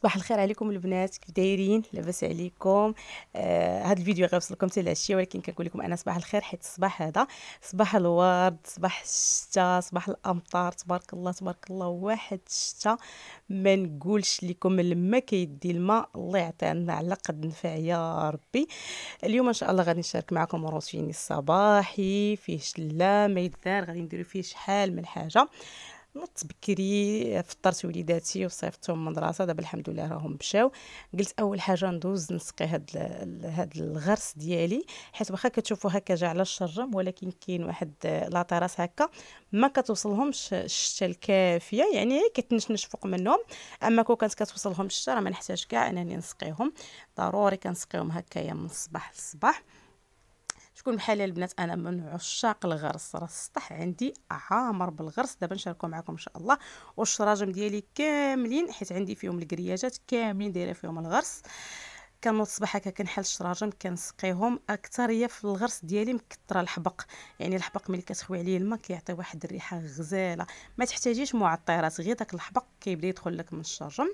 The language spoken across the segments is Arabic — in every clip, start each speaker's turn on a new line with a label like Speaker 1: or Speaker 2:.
Speaker 1: صباح الخير عليكم البنات كيف دايرين؟ لاباس عليكم. آه هذا الفيديو غيوصلكم حتى العشيه ولكن كنقول لكم أنا صباح الخير حيت الصباح هذا صباح الورد صباح الشتاء صباح الأمطار تبارك الله تبارك الله واحد الشتاء ما نقولش لكم لما كيدي الماء الله يعطينا على قد نفع يا ربي. اليوم إن شاء الله غادي نشارك معكم روتيني الصباحي فيه شلة ما يدار غادي نديرو فيه شحال من حاجة. نط بكري فطرت وليداتي وصيفطتهم المدرسة دابا الحمد لله راهم مشاو. قلت أول حاجة ندوز نسقي هاد هاد الغرس ديالي حيت واخا كتشوفوا هكا جا على الشرم ولكن كاين واحد لاطيراس هكا ما كتوصلهمش الشتا الكافية يعني كتنشنش فوق منهم. أما كون كانت كتوصلهم الشتا راه ما نحتاج كاع أنني نسقيهم. ضروري كنسقيهم هكايا من الصباح للصباح. شكون بحالي البنات أنا من عشاق الغرس. راه السطح عندي عامر بالغرس. دابا نشاركو معكم إن شاء الله. والشراجم ديالي كاملين حيت عندي فيهم الكرياجات كاملين دايره فيهم الغرس. كنوض الصباح هكا كنحل الشراجم كنسقيهم اكثريه في الغرس ديالي مكثرة الحبق. يعني الحبق ملي كتخوي عليه الماء كيعطي واحد الريحة غزالة. ما تحتاجيش معطرات غير داك الحبق كيبدا يدخل لك من الشرجم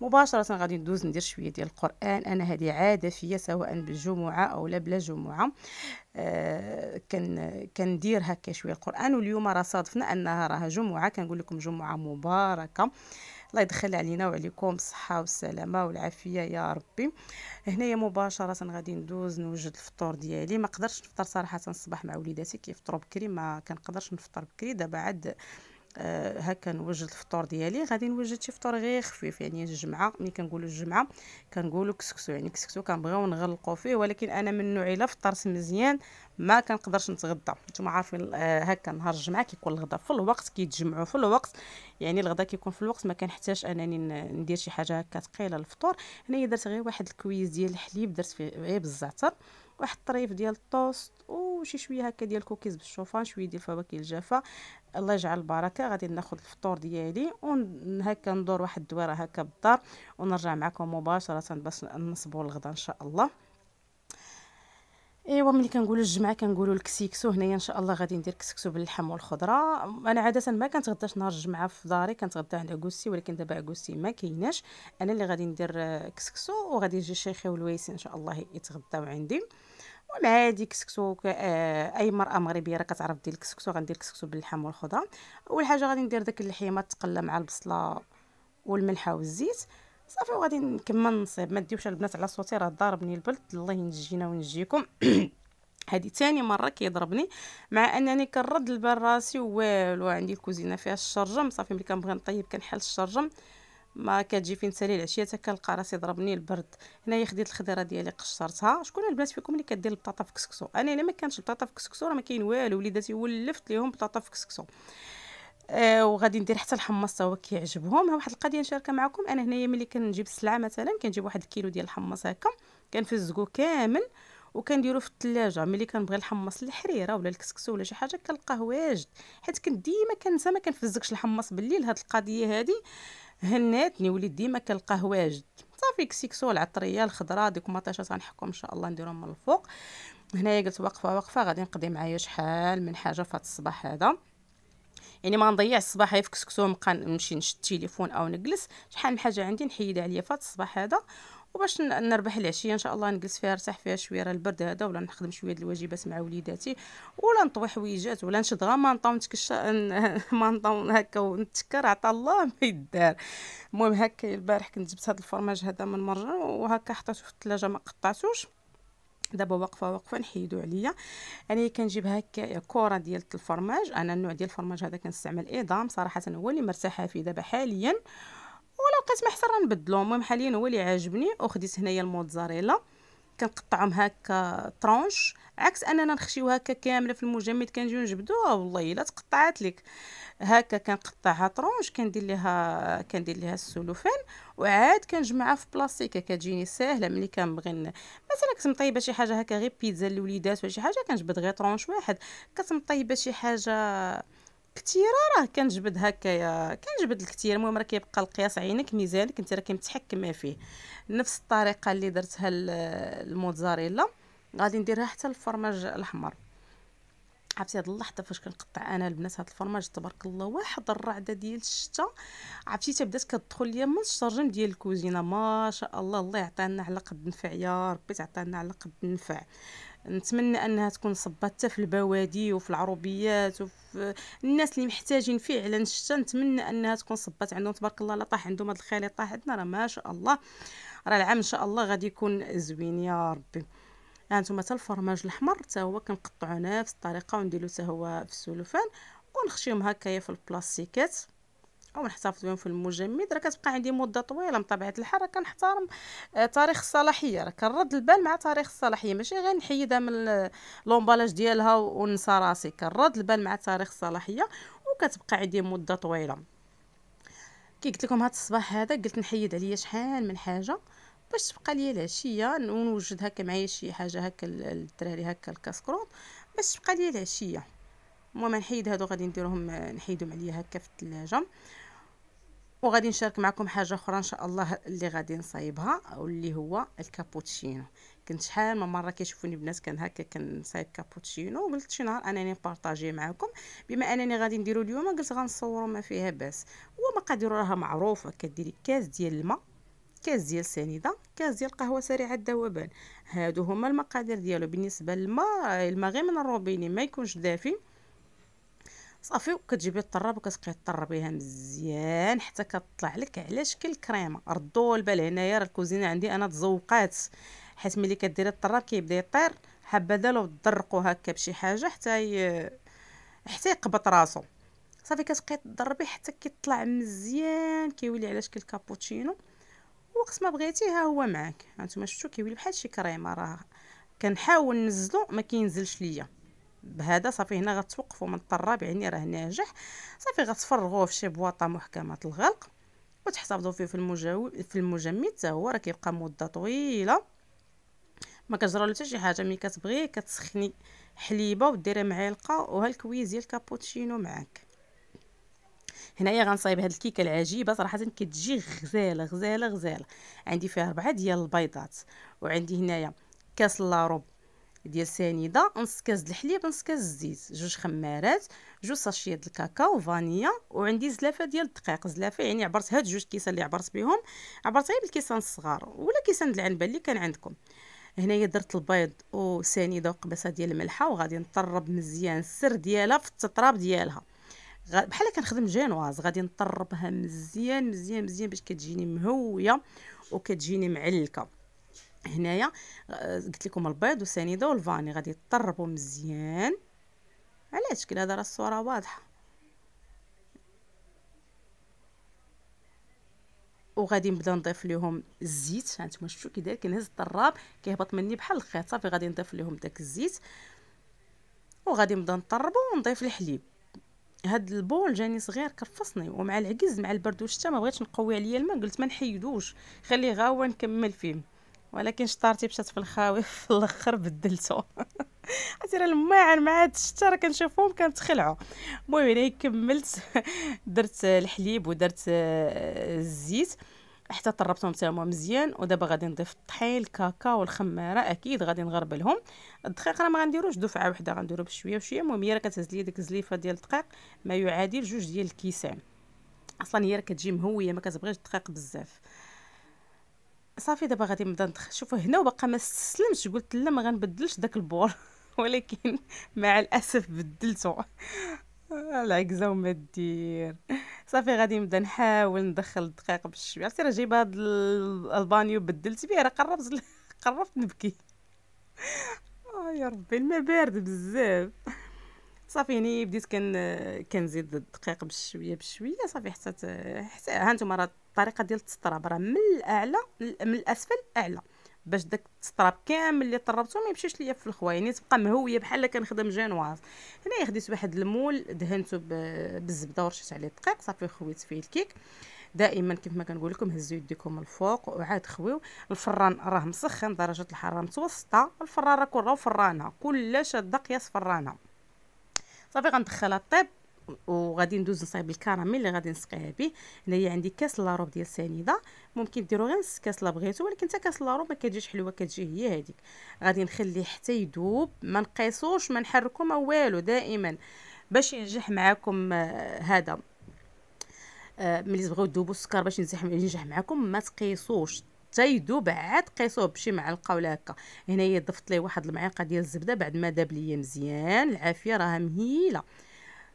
Speaker 1: مباشرة غادي ندوز ندير شوية ديال القرآن. أنا هذه عادة فيا سواء بالجمعة أو لا بلا جمعة. آه كان كندير هكا شوية القرآن. واليوم راه صادفنا أنها راه جمعة. كنقول لكم جمعة مباركة. الله يدخل علينا وعليكم الصحة والسلامة والعافية يا ربي. هنايا مباشرة غادي ندوز نوجد الفطور ديالي. ما قدرتش نفطر صراحة الصباح مع وليداتي. كيفطروا بكري؟ ما كنقدرش نفطر بكري. دابا عاد هكا نوجد الفطور ديالي. غادي نوجد شي فطور غير خفيف يعني الجمعه ملي كنقولوا الجمعه كنقولوا كسكسو. يعني كسكسو كنبغيو نغلقوا فيه ولكن أنا من النوع الا فطرت مزيان ما كنقدرش نتغدى. نتوما عارفين آه هكا نهار الجمعة كيكون الغدا في الوقت كيتجمعوا في الوقت. يعني الغدا كيكون في الوقت ما كنحتاج أنني ندير شي حاجة هكا ثقيلة للفطور. هنايا درت غير واحد الكويس ديال الحليب درت فيه غير بالزعتر. واحد الطريف ديال الطوست وشي شوية هكا ديال الكوكيز بالشوفان شوية ديال الفواكه الجافة. الله يجعل البركة. غادي ناخذ الفطور ديالي وهكا ندور واحد الدويرة هكا بالدار ونرجع معكم مباشرة باش نصبوا الغدا إن شاء الله. إيوا ملي كنقولوا الجمعة كنقولوا الكسيكسو. هنايا إن شاء الله غادي ندير كسكسو باللحم والخضرة. أنا عادة ما كنتغداش نهار الجمعة في داري. كنتغدى عند عكوزتي ولكن دابا عكوزتي ما كايناش. أنا اللي غادي ندير كسكسو وغادي يجي شيخي والويسي إن شاء الله يتغداو عندي. ومع ديك الكسكسو آه، أي مرأة مغربية راه كتعرف دير الكسكسو غندير الكسكسو باللحم والخضرة. أول حاجة غادي ندير داك اللحيمة تقلى مع البصلة والملحه والزيت. صافي وغادي نكمل نصيب. ما ديوش البنات على صوتي راه ضاربني البرد الله ينجينا وينجيكم. هذه ثاني مرة كيضربني مع أنني كنرد البال راسي والو عندي الكوزينة فيها الشرجم. صافي ملي كنبغي نطيب كنحل الشرجم. ما كتجي فين تسالي العشية حتى كنلقى راسي ضربني البرد هنايا خديت الخضيرة ديالي قشرتها. شكون البنات فيكم اللي كدير البطاطا في كسكسو؟ أنا إلا ما كانش البطاطا في كسكسو راه ما كاين والو. وليداتي ولفت ليهم بطاطا في كسكسو. آه وغادي ندير حتى الحمص هو كيعجبهم. ها واحد القضية نشاركها معكم. أنا هنايا ملي كنجيب السلعة مثلا كنجيب واحد الكيلو ديال الحمص هكا. كنفزقو كامل. وكنديرو في الثلاجه ملي كنبغي الحمص الحريرة ولا الكسكسو ولا شي حاجة كنلقاه واجد. حيت كنت ديما كنسى ما كنفزكش الحمص بالليل. هاد القضية هادي هناتني وليت ديما كنلقاه واجد صافي كسكسو العطرية الخضراء ديك مطيشه غنحكم إن شاء الله نديرهم من الفوق. هنايا قلت واقفه واقفه غادي نقضي معايا شحال من حاجة في الصباح هذا. يعني ما نضيع الصباح في كسكسو نبقى نمشي نشد التليفون أو نجلس. شحال من حاجة عندي نحيد عليا فات الصباح هذا. وباش نربح العشية. إن شاء الله نجلس فيها نرتاح فيها شوية راه البرد هذا ولا نخدم شوية د الواجبات مع وليداتي ولا نطوي حويجات ولا نشد غير مانطا ونتكشى مانطا هكا ونتكر عطا الله ما يدار. المهم هكا البارح كنت جبت هذا الفرماج هذا من مرجان وهكا حطيته في الثلاجه ما قطعتوش. دابا واقفة واقفة نحيدو عليا. أنا كنجيب هكا كره ديال الفرماج. أنا النوع ديال الفرماج هذا كنستعمل اضام صراحة هو اللي مرتاحة فيه دابا حاليا. ولا بقيت محسره نبدلو المهم حاليا هو اللي عاجبني وخديت هنايا الموتزاريلا. كنقطعهم هكا طرونش عكس أننا نخشيو هكا كاملة في المجمد كنجيو نجبدوها والله إلا تقطعات لك هكا كنقطعها طرونش كندير ليها كندير ليها السلوفان وعاد كنجمعها في بلاصتيك كتجيني ساهلة. ملي كنبغي مثلا كنت مطيبه شي حاجة هكا غير بيتزا للوليدات ولا شي حاجة كنجبد غير طرونش واحد. كنت مطيبه شي حاجة كثيره راه كنجبد هكايا كنجبد الكثير المهم راه كيبقى القياس عينك ميزانك انت راه كمتحكمه فيه. نفس الطريقة اللي درتها الموتزاريلا غادي نديرها حتى الفرماج الأحمر. عرفتي هاد اللحظة فاش كنقطع أنا البنات هاد الفرماج تبارك الله واحد الرعدة ديال الشتا. عرفتي حتى بدات كتدخل ليا من الشرجم ديال الكوزينة. ما شاء الله الله يعطينا على قد النفع يا ربي تعطينا على قد النفع نتمنى أنها تكون صبات في البوادي وفي العروبيات وفي الناس اللي محتاجين فعلا الشتا نتمنى أنها تكون صبات عندهم. تبارك الله لا طاح عندهم هاد الخليط طاح عندنا. راه ما شاء الله. راه العام إن شاء الله غادي يكون زوين يا ربي. ها أنتم حتى الفرماج الأحمر حتى هو كنقطعو نفس الطريقة ونديرو حتى هو في السلوفان ونخشيهم هكايا في البلاستيكات. أو نحتفظ بهم في المجمد. راه كتبقى عندي مدة طويلة من طبيعه الحال راه كنحترم آه تاريخ الصلاحية. راه كنرد البال مع تاريخ الصلاحية ماشي غير نحيدها من لومبالاج ديالها وننسى راسي. كنرد البال مع تاريخ الصلاحية وكتبقى عندي مدة طويلة. كي قلت لكم هذا الصباح هذا قلت نحيد عليا شحال من حاجة باش تبقى ليا العشية ونوجد هكا معايا شي حاجة هكا للدراري هكا الكاسكروط باش تبقى ليا العشية. المهم نحيد هادو غادي نديرهم نحيدهم عليا هكا في الثلاجه وغادي نشارك معكم حاجة أخرى إن شاء الله اللي غادي نصايبها واللي هو الكابوتشينو. كنت شحال من مرة كيشوفوني بنات كان هكا كنصايب كابوتشينو وقلت شي نهار أنني نبارطاجي معكم بما أنني غادي نديرو اليوم قلت غنصوروا ما فيها باس. هو مقادير راها معروفه كديري كاس ديال الماء كاس ديال سنيدة كاس ديال قهوة سريعة الذوبان هادو هما المقادير ديالو. بالنسبة للماء الماء غير من الروبيني ما يكونش دافي. صافي وكتجيبي الطراب وكتبقاي طربيها مزيان حتى كطلع لك على شكل كريمة. ردوا البال هنايا راه الكوزينة عندي أنا تزوقات. حيت ملي كديري الطراب كيبدا يطير حبذا لو تدرقوا هكا بشي حاجة حتى ي... حتى يقبط راسو. صافي كتبقاي تضربي حتى كيطلع مزيان كيولي على شكل كابوتشينو. وقت ما بغيتي ها هو معاك. هانتوما شفتو كيولي بحال شي كريمة راه كنحاول نزلو ما كينزلش ليا. بهذا صافي هنا غتوقفوا من الطراب يعني راه ناجح. صافي غتفرغوه في شي بواطة محكمة الغلق وتحتفظوا فيه في المجو في المجمد. حتى هو راه كيبقى مدة طويلة. ما كجرى حتى شي حاجة. ملي كتبغي كتسخني حليبة وديري معلقه وها الكويس ديال الكابوتشينو معاك. هنايا غنصايب هاد الكيكة العجيبة. صراحة كتجي غزالة غزالة غزالة. عندي فيها أربعة ديال البيضات. وعندي هنايا كاس لا ربع ديال سنيده نص كاس الحليب نص كاس الزيت. جوج خمارات جوج ساشيات الكاكاو vanille وعندي زلافة ديال الدقيق. زلافة يعني عبرت هاد جوج كيسان اللي عبرت بهم عبرت غير بالكيسان الصغار ولا كيسان العنبة اللي كان عندكم. هنايا درت البيض وسنيده وقبصه ديال الملحة وغادي نطرب مزيان السر ديالها في التطراب ديالها. بحال كنخدم جينواز غادي نطربها مزيان مزيان مزيان باش كتجيني مهوية وكتجيني معلكة. هنايا آه، قلت لكم البيض والسنيدة والفاني غادي يطربوا مزيان. على شكل هذا راه الصورة واضحة. وغادي نبدأ نضيف لهم الزيت. هانتوما شفتوا كي داير كنهز الطراب كيهبط مني بحال الخيط. صافي غادي نضيف لهم داك الزيت. وغادي نبدأ نطربو ونضيف الحليب. هاد البول جاني صغير كرفصني ومع العكز مع البرد والشتا ما بغيتش نقوي عليا الماء قلت ما نحيدوش. خليه غاوه نكمل فيه. ولكن شطارتي مشات في الخاوي في الأخر بدلته عرفتي راه الماعن مع هاد الشتا راه كنشوفهم كنتخلعوا المهم أنا كملت درت الحليب ودرت آه، الزيت حتى طربتهم حتى مزيان ودابا غادي نضيف الطحين الكاكاو والخماره أكيد غادي نغربلهم. الدقيق راه ما غنديروش دفعة وحدة غنديرو بشوية بشويه المهم هي راه كتهز ليا ديك الزليفة ديال الدقيق ما يعادل جوج ديال الكيسان. أصلا هي راه كتجي مهوية ما كتبغيش الدقيق بزاف. صافي دابا غادي نبدا ندخل شوفوا هنا وباقا ما استسلمتش قلت لا ما غنبدلش داك البول ولكن مع الأسف بدلته. العكزه وما دير. صافي غادي نبدا نحاول ندخل الدقيق بشوية. عرفتي راه جايبه هاد ألبانيو بدلت بيه راه قربت قربت نبكي. آه يا ربي الماء بارد بزاف. صافي هني بديت كن كنزيد الدقيق بشوية بشوية. صافي حتى حتى ها نتوما راه الطريقة ديال التسطراب راه من الأعلى من الأسفل أعلى. باش داك التسطراب كامل اللي طربته ما يمشيش ليا في الخوا يعني تبقى مهوية بحال كنخدم جينواز هنايا خديت واحد المول دهنته بالزبدة ورشيت عليه الدقيق صافي خويت فيه الكيك. دائما كيف ما كنقول لكم هزوا يديكم الفوق وعاد خويو. الفران راه مسخن درجة الحرارة متوسطة الفران راه كل فرانها كل شاده قياس فرانها صافي غندخلها طيب وغادي ندوز نصايب الكراميل اللي غادي نسقيه به. هنايا عندي كاس لا ربع ديال سنيدة. ممكن ديروا غير نص كاس لا بغيتو ولكن حتى كاس لا ربع ما كتجيش حلوة كتجي هي هذيك غادي نخليه حتى يذوب ما نقيسوش ما نحركو ما والو دائما. باش ينجح معاكم آه هذا. آه ملي تبغيو تذوبوا السكر باش ينجح ينجح معاكم ما تقيسوش. حتى يذوب عاد قيسوه بشي معلقه ولا هكا. هنايا ضفت ليه واحد المعلقة ديال الزبدة بعد ما داب ليا مزيان. العافية راها مهيلة.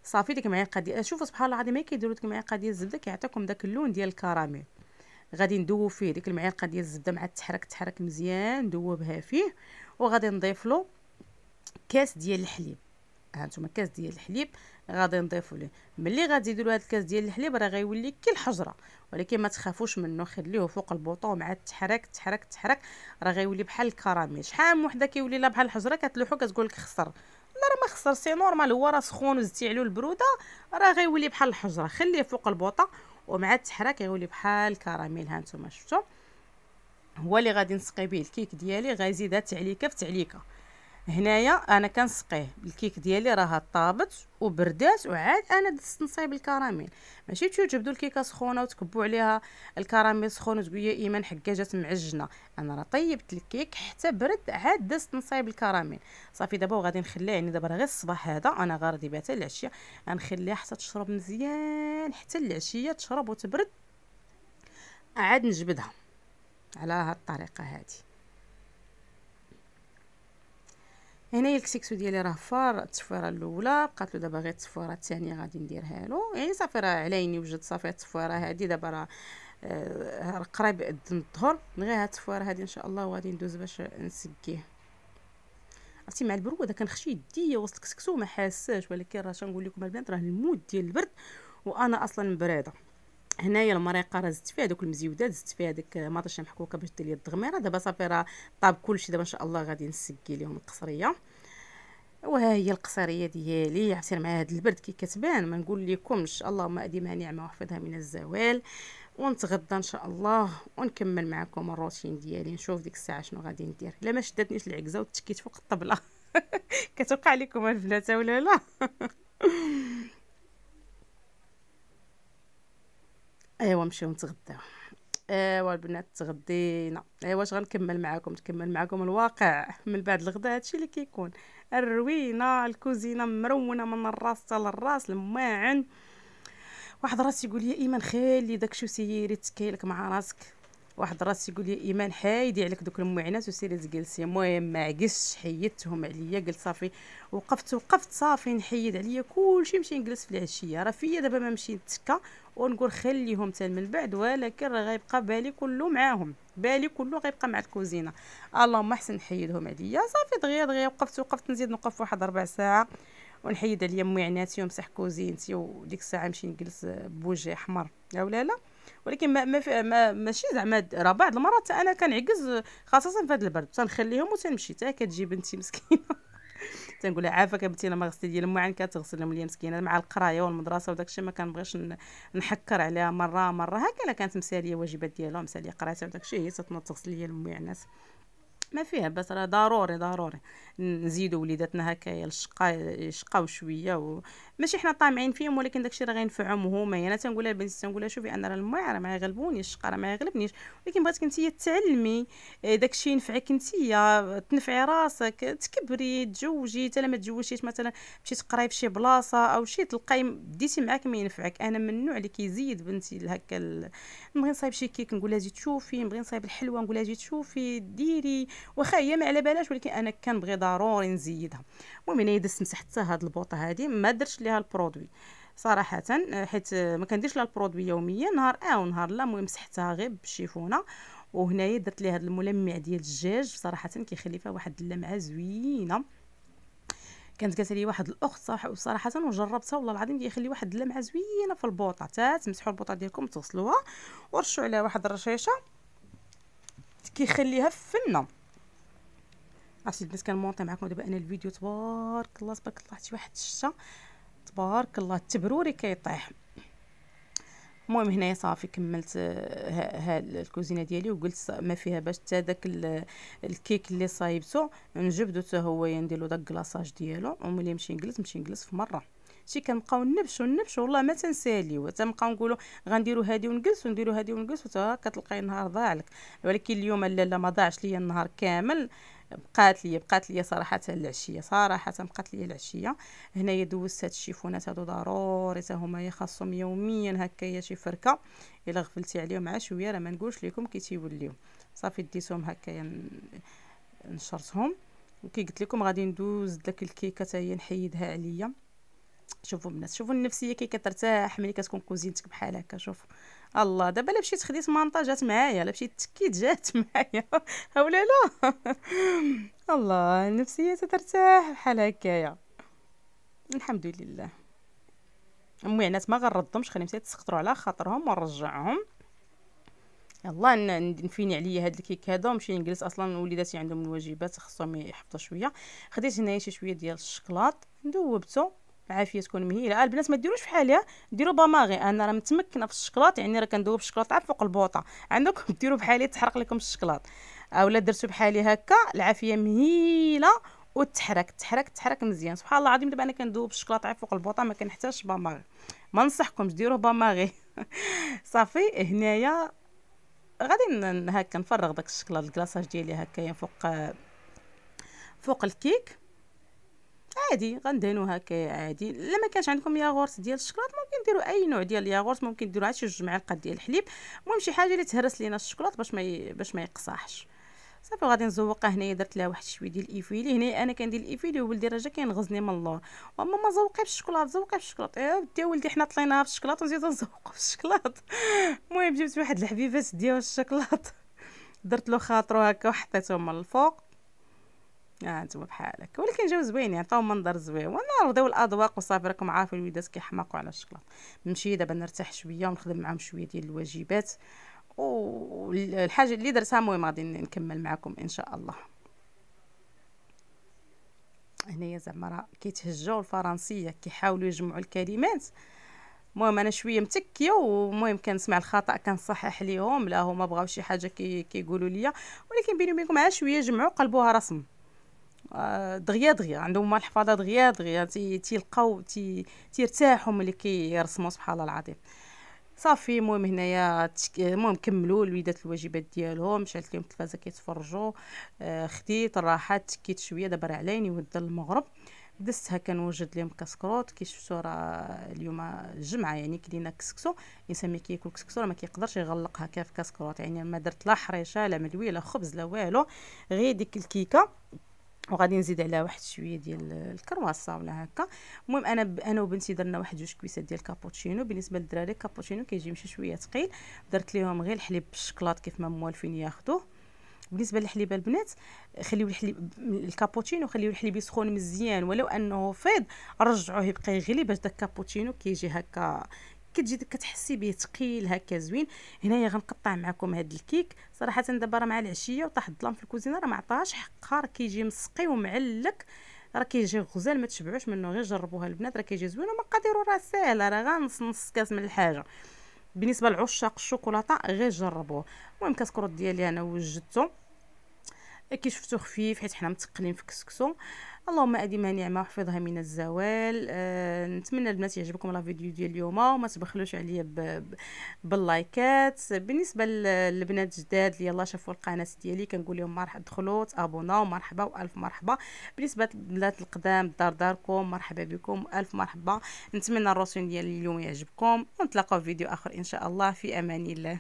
Speaker 1: صافي ديك المعلقه ديال شوفوا سبحان الله العظيم كيديروا ديك المعلقه ديال الزبدة كيعطيكم داك اللون ديال الكراميل. غادي ندوب فيه ديك المعلقه ديال الزبدة مع تحرك تحرك مزيان ندوبها فيه. وغادي نضيف له كاس ديال الحليب. هانتوما كاس ديال الحليب غادي نضيفوا ليه. ملي غتزيدوا له هذا الكاس ديال الحليب راه غيولي كي الحجرة. ولكن ما تخافوش منه خليوه فوق البوطون مع التحرك تحرك تحرك. راه غيولي بحال الكراميل. شحال من وحدة كيولي لها بحال الحجرة كتلوحو كتقول لك خسر. راه ما خسر c'est normal هو راه سخون وزدتي عليه البرودة راه غيولي بحال الحجرة خليه فوق البوطة ومع التحرك غيولي بحال الكراميل. ها نتوما شفتوا هو اللي غادي نسقي به الكيك ديالي غيزيدها تعليكة في تعليكة. هنايا أنا كنسقيه الكيك ديالي راها طابت وبردات وعاد أنا دزت نصايب الكراميل. ماشي تمشيو تجبدوا الكيكة سخونة وتكبوا عليها الكراميل سخون وتقول يا إيمان حكا جات معجنة. أنا راه طيبت الكيك حتى برد عاد دزت نصايب الكراميل. صافي دابا وغادي نخليه يعني دابا غير الصباح هذا أنا غاردي بها حتى العشية غنخليها حتى تشرب مزيان حتى العشية تشرب وتبرد. عاد نجبدها على هاد الطريقة هذه هنايا الكسكسو ديالي راه فار التصفيرة الأولى بقات له دابا غير التصفيرة الثانية غادي نديرها له. يعني صافي راه على عيني وجد صافي التصفيرة هذه دابا راه آه قريب يأذن الظهر غير هاد التصفيرة هذه إن شاء الله وغادي ندوز باش نسقيه. عرفتي مع البرودة كنخشي يديا وسط الكسكسو ما حاساش ولكن راه شنقول لكم البنات راه ال mood ديال البرد وأنا أصلا مبراده هنايا المريقة راه زدت فيها دوك المزيودات زدت فيها ديك مطيشه محكوكة باش دير لي الدغميره دابا صافي راه طاب كلشي دابا إن شاء الله غادي نسقي ليهم القصرية. وها هي القصرية ديالي. عرفتي مع هذا البرد كي كتبان ما نقول لكمش اللهم اديمها نعمة وأحفظها من الزوال. ونتغدى إن شاء الله ونكمل معكم الروتين ديالي نشوف ديك الساعة شنو غادي ندير. الا ما شدتنيش العكزه وتكيت فوق الطبلة. كتوقع لكم البنات ولا لا؟ أيوا نمشيو نتغداو أيوا البنات تغدينا. أيوا واش غنكمل معاكم؟ نكمل معاكم الواقع. من بعد الغداء هادشي اللي كيكون. الروينة الكوزينة مرونه من الراس حتى للراس الماعن واحد راس يقول لي إيمان خلي داكشي وسيري تكيلك مع راسك. واحد راس يقول لي إيمان حايدي عليك دوك المعينات وسيري تجلسي المهم ما عكستش حيدتهم عليا قلت صافي. وقفت وقفت صافي نحيد عليا كلشي نمشي نجلس في العشية. راه فيا دابا ما نمشي نتكا ونقول خليهم حتى من بعد ولكن راه غيبقى بالي كله معاهم. بالي كله غيبقى مع الكوزينة. اللهم أحسن نحيدهم عليا. صافي دغيا دغيا وقفت وقفت نزيد نوقف واحد ربع ساعة ونحيد عليا مويعناتي ومسح كوزينتي وديك الساعة نمشي نجلس بوجه أحمر. ولا لا ولكن ما ما, ما ماشي زعما راه بعض المرات أنا كنعكز خاصة في هذا البرد تنخليهم وتنمشي. حتى كتجي بنتي مسكينة. تنقول عافاك بنتي ما غسلتي ديال المعان كتغسل لهم ليا مسكينة. مع القراية والمدرسة وداك الشيء ما كنبغيش نحكر عليها مرة مرة. هكا كانت مسالية واجبات ديالها مسالية قرايتها وداك الشيء هي تنوض تغسل ليا المعانات ما فيها بس راه ضروري ضروري. نزيدوا وليداتنا هكايا الشقا يشقاو شوية. ماشي حنا طامعين فيهم ولكن داكشي راه غينفعهم هما. يعني أنا تنقولها لبنتي تنقولها شوفي أنا راه الماء راه ما يغلبونيش الشقا راه ما يغلبنيش. ولكن بغيتك نتيا تعلمي آه، داكشي ينفعك نتيا تنفعي راسك تكبري تزوجي حتى ما تزوجتيش مثلا مشيت تقراي في شي بلاصة أو شي تلقاي بديتي معاك ما ينفعك. أنا من النوع اللي كيزيد بنتي هكا. نبغي نصايب شي كيك نقولها جي تشوفي نبغي نصايب الحلوة نقولها جي تشوفي ديري. واخا هي ما على بالاش ولكن أنا كنبغي ضروري نزيدها. المهم أنا دزت مسحت هاد البوطة هادي ما درتش ليها ال produit. صراحة حيت ما كنديرش لها ال produit يوميا نهار آه ونهار لا المهم مسحتها غير بالشيفونة. وهنايا درت ليها هاد الملمع ديال الدجاج صراحة كيخلي فيها واحد اللمعة زوينة. كانت قالت لي واحد الأخت صح وصراحه وجربتها والله العظيم كيخلي واحد اللمعة زوينة في البوطة. حتى تمسحوا البوطة ديالكم تغسلوها ورشوا عليها واحد الرشيشة. كيخليها فنه عرفتي البنات كنمونطي معكم دابا أنا الفيديو تبارك الله تبارك الله عرفتي واحد الشتا تبارك الله التبروري كيطيح المهم هنايا صافي كملت هاد الكوزينة ديالي وقلت ما فيها باش حتى داك الكيك اللي صايبته نجبدو حتى هو ندير له داك كلاصاج ديالو. وملي نمشي نجلس نمشي نجلس في مرة. شي كنبقاو نبشو نبشو والله ما تنساليو تنبقاو نقولوا غنديروا هادي ونجلس ونديروا هادي ونجلس وتا كتلقاي النهار ضاع لك. ولكن اليوم لا لا ما ضاعش ليا النهار كامل. بقات لي بقات لي صراحة العشية صراحة بقات لي العشية. هنايا دوزت هاد الشيفونات هادو ضروري حتى هما خاصهم يوميا هكايا شي فركة. إلا غفلتي عليهم مع شوية راه ما نقولش لكم كي تيوليو. صافي ديتهم هكايا نشرتهم. وكي قلت لكم غادي ندوز داك الكيكة حتى نحيدها عليا. شوفوا الناس شوفوا النفسية كي كترتاح ملي كتكون كوزينتك بحال هكا شوفوا الله دابا لا مشيت خديت مانطا جات معايا لا مشيت تكيت جات معايا. اولا لا؟ الله النفسية ترتاح بحال هكايا. الحمد لله. المعنات ما غنردهمش خليهم يتسخطروا على خاطرهم ونرجعهم. يلا نفيني عليا هاد الكيك هذا ونمشي نجلس أصلا وليداتي عندهم الواجبات خصهم يحفظوا شوية. خديت هنايا شي شوية ديال الشكلاط ذوبته العافيه تكون مهيلة. البنات ما ديروش بحالها ديروا باماغي. أنا راه متمكنة في الشكلاط يعني راه كندوب الشكلاط عاد فوق البوطه عندكم ديروا بحالي تحرق لكم الشكلاط. أولا درتو بحالي هكا العافية مهيلة وتحرك تحرك تحرك مزيان. سبحان الله العظيم دابا أنا كندوب الشكلاط عاد فوق البوطه ما كنحتاجش باماغي. ما ننصحكمش ديروا باماغي. صافي هنايا غادي هكا نفرغ داك الشكلاط الكلاصاج ديالي هكايا فوق فوق الكيك. عادي غندهنو هكا عادي. إلا ما كانش عندكم ياغورت ديال الشكلاط ممكن ديروا أي نوع ديال الياغورت ممكن ديروا عاد شي جوج معالق ديال الحليب المهم شي حاجة اللي تهرس لينا الشكلاط باش ما ي... باش ما يقصاحش صافي غادي نزوقها هنايا. درت لها واحد شوية ديال ال effilées هنايا أنا كندير ال effilées وولدي راه جا كينغزني من اللور. وما ما زوقي بالشكلاط زوقي بالشكلاط يا ودي ولدي حنا طليناها بالشكلاط ونزيدو نزوقو بالشكلاط المهم جبت واحد الحبيبات ديال الشكلاط. درت له خاطرو هكا وحطيتهم من الفوق. آه نتوما بحالك. ولكن جاو زوينين عطاو منظر زوين. وأنا رضيو الأذواق وصافي راكم عارفين الوليدات كيحماقوا على الشكلاط نمشي دابا نرتاح شوية ونخدم معاهم شوية ديال الواجبات. والحاجة اللي درتها المهم غادي نكمل معكم إن شاء الله. هنايا زعما راه كيتهجوا الفرنسية كيحاولوا يجمعوا الكلمات. المهم أنا شوية متكية ومهم كنسمع الخطأ كنصحح ليهم. لا هما بغاو شي حاجة كي كيقولوا لي ولكن بيني وبينكم عا شوية جمعوا قلبوها رسم. دغيا دغيا عندهم الحفاظه دغيا دغيا تيلقاو تي تيرتاحوا ملي كيرسموا سبحان الله العظيم. صافي المهم هنايا المهم كملوا الوليدات الواجبات ديالهم شعلت لهم التلفازة كيتفرجوا آه خديت راحت تكيت شوية دابا راه عليني ود المغرب دزتها كنوجد لهم كسكروت كي شفتوا راه اليوم الجمعه يعني كلينا كسكسو. الانسان ملي كياكل كسكسو راه ما كيقدرش يغلق هكا في كسكروت يعني ما درت لا حريشة لا ملوي لا خبز لا والو. غير ديك الكيكة. وغادي نزيد عليها واحد شوية ديال الكرواسة ولا هكا. المهم أنا ب... أنا وبنتي درنا واحد جوج كويسات ديال كابوتشينو. بالنسبة للدراري كابوتشينو كيجي مشي شوية ثقيل درت لهم غير الحليب بالشكلاط كيف ما موالفين ياخذوه بالنسبة للحليب البنات خليو الحليب الكابوتشينو خليو الحليب يسخن مزيان. ولو أنه فيض رجعوه يبقى يغلي باش داك الكابوتشينو كيجي هكا كتجي كتحسي به ثقيل هكا زوين. هنايا غنقطع معكم هاد الكيك. صراحة دابا راه مع العشية وطاح الظلام في الكوزينة راه ما عطاهاش. حقها راه كيجي مسقي ومعلك راه كيجي غزال ما تشبعوش منه. غير جربوها البنات راه كيجي زوين ومقاديرو راه ساهلة راه غير نص كاس من الحاجة. بالنسبة لعشاق الشوكولاتة غير جربوه المهم كاسكروت ديالي أنا وجدته كي شفتو خفيف حيت حنا متقلين في كسكسو اللهم اديمها نعمة وحفظها من الزوال. أه نتمنى البنات يعجبكم la vidéo ديال اليوم. وما تبخلوش عليا باللايكات. بالنسبة للبنات جداد اللي يلاه شافوا القناة ديالي. كنقول لهم مرحبا. دخلوا تابوناو. مرحبا وألف مرحبا. بالنسبة للبنات القدام دار داركم. مرحبا بكم. ألف مرحبا. نتمنى الروسين ديال اليوم يعجبكم. ونتلاقاو في فيديو آخر إن شاء الله. في أمان الله.